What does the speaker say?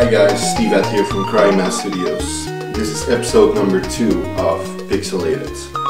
Hi guys, Steve At here from Crying Studios. This is episode number two of Pixelated.